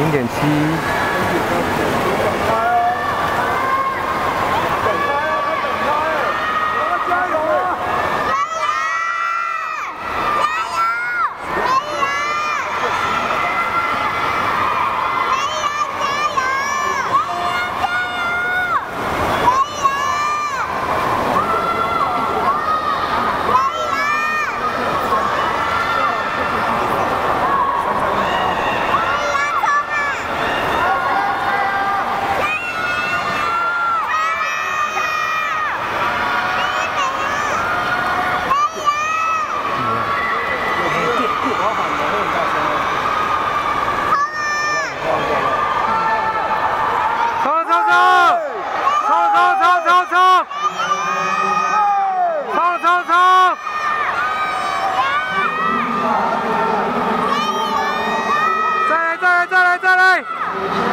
零点七。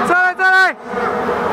再来再来。